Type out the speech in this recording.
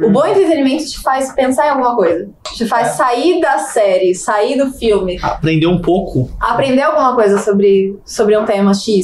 O bom entretenimento te faz pensar em alguma coisa. Te faz é. sair da série, sair do filme, Aprender um pouco. aprender alguma coisa sobre, sobre um tema X.